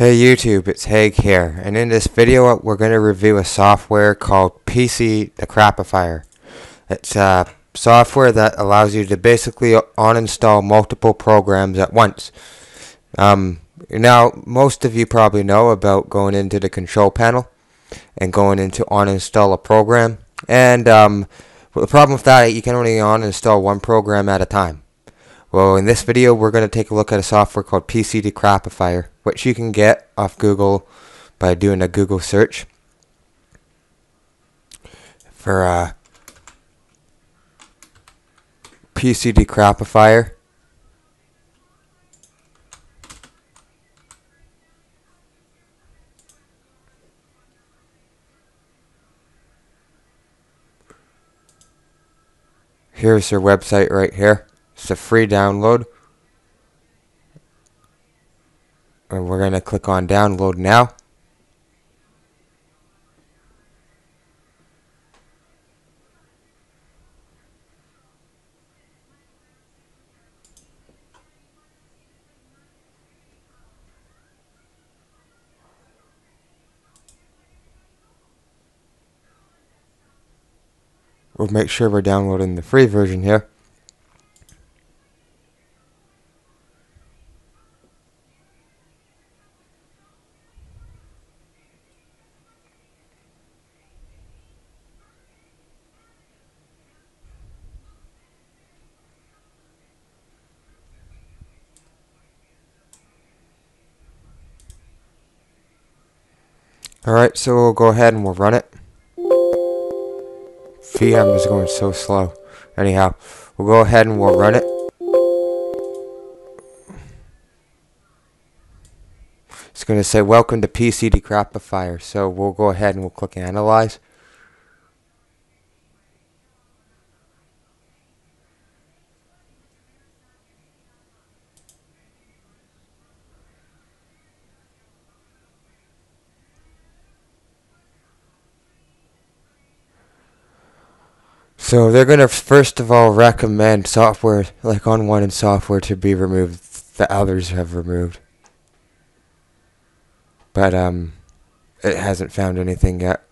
Hey YouTube, it's Haig here, and in this video we're going to review a software called PC Decrapifier. It's a software that allows you to basically uninstall multiple programs at once. Um, now, most of you probably know about going into the control panel and going into uninstall a program, and um, the problem with that, you can only uninstall one program at a time. Well, in this video, we're going to take a look at a software called PC Decrapifier, which you can get off Google by doing a Google search for uh, PC Decrapifier. Here's their website right here. It's a free download. And we're going to click on download now. We'll make sure we're downloading the free version here. Alright, so we'll go ahead and we'll run it. VM is going so slow. Anyhow, we'll go ahead and we'll run it. It's going to say, welcome to PC Decrapifier. So we'll go ahead and we'll click Analyze. So they're gonna first of all recommend software like unwanted software to be removed that others have removed. But um it hasn't found anything yet.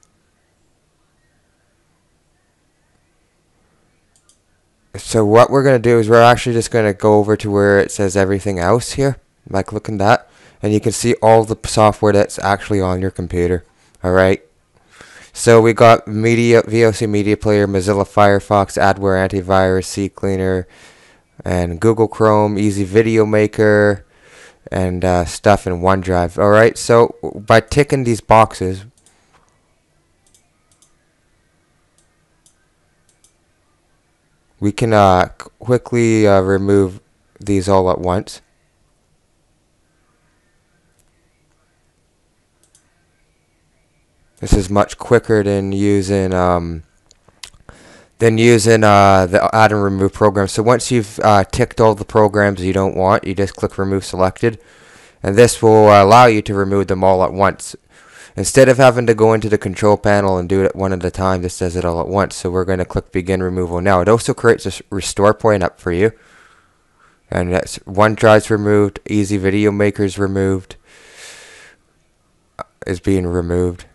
So what we're gonna do is we're actually just gonna go over to where it says everything else here. Like look at that. And you can see all the software that's actually on your computer. Alright. So we got media VLC Media Player, Mozilla Firefox, Ad-Aware Antivirus, CCleaner, and Google Chrome, Easy Video Maker, and uh, stuff in OneDrive. All right. So by ticking these boxes, we can uh, quickly uh, remove these all at once. This is much quicker than using um, than using uh, the add and remove program. So once you've uh, ticked all the programs you don't want, you just click remove selected, and this will allow you to remove them all at once. Instead of having to go into the control panel and do it one at a time, this does it all at once. So we're going to click begin removal now. It also creates a restore point up for you. And that's OneDrive's removed, Easy Video Maker's removed, uh, is being removed.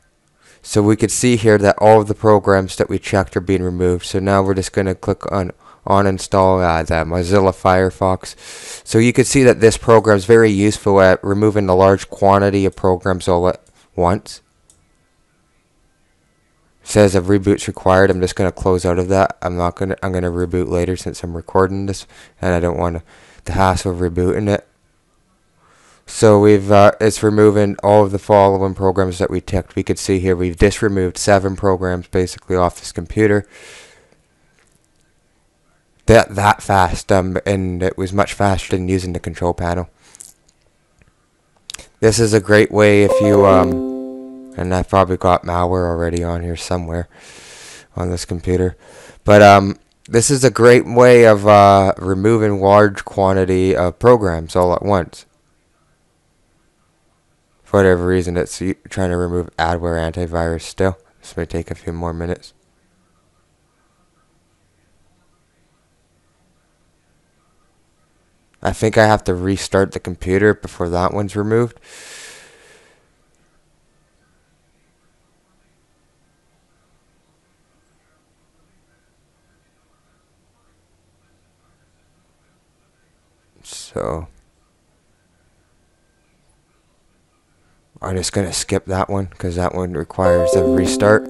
So we could see here that all of the programs that we checked are being removed. So now we're just going to click on on install uh, that Mozilla Firefox. So you can see that this program is very useful at removing a large quantity of programs all at once. It says a reboot's required. I'm just going to close out of that. I'm not going to I'm going to reboot later since I'm recording this and I don't want to, the hassle of rebooting it. So we've uh, it's removing all of the following programs that we ticked. We could see here we've just removed seven programs basically off this computer. That that fast, um, and it was much faster than using the control panel. This is a great way if you um, and I've probably got malware already on here somewhere on this computer, but um, this is a great way of uh, removing large quantity of programs all at once for whatever reason, it's trying to remove Ad-Aware antivirus still. This may take a few more minutes. I think I have to restart the computer before that one's removed. So... I'm just going to skip that one because that one requires a restart.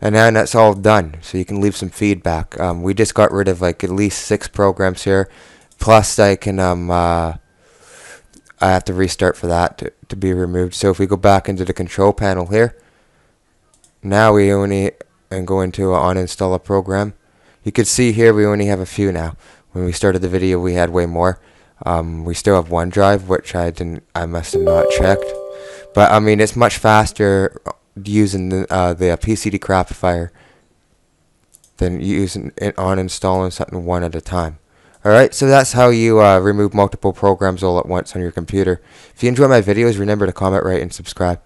And then that's all done. So you can leave some feedback. Um, we just got rid of like at least six programs here. Plus I can, um, uh, I have to restart for that to, to be removed. So if we go back into the control panel here, now we only, and go into uh, uninstall a program. You can see here we only have a few now. When we started the video we had way more. Um, we still have OneDrive, which I didn't, I must have not checked. But I mean, it's much faster using the, uh, the PC Decrapifier than using it on installing something one at a time. Alright, so that's how you uh, remove multiple programs all at once on your computer. If you enjoy my videos, remember to comment, rate, and subscribe.